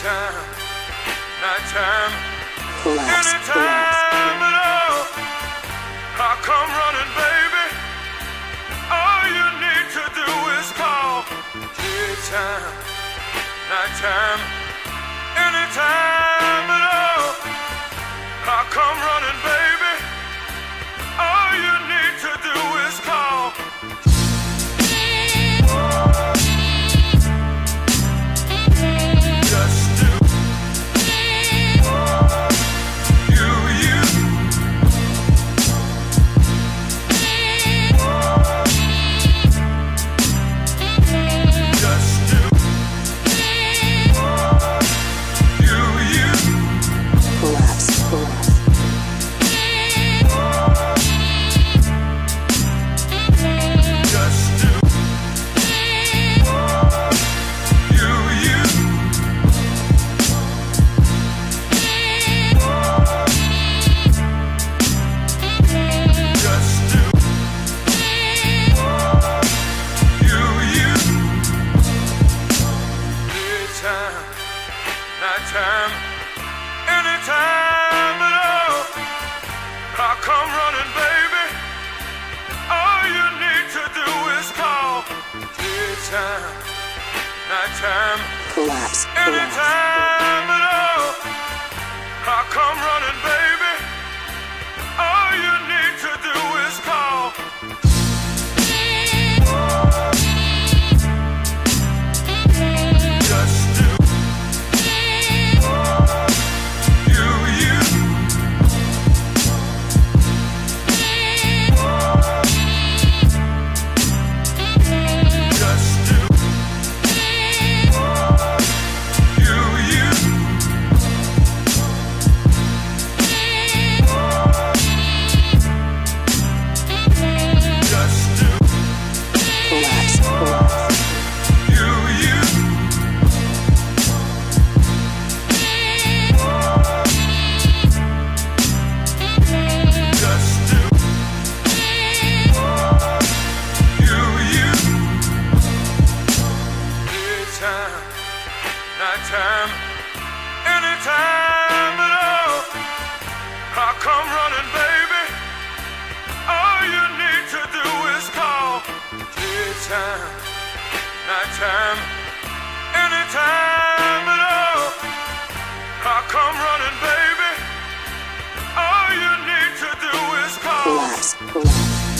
Nighttime. Kolaps. anytime at all. I come running, baby. All you need to do is call. Daytime, nighttime, anytime at all. Daytime, nighttime, anytime at all. I come running, baby. All you need to do is call. Daytime, nighttime, Kolaps. Kolaps. anytime at all. Nighttime, at all. I come running, baby. All you need to do is call. At all. I come running, baby. All you need to do is call. Kolaps.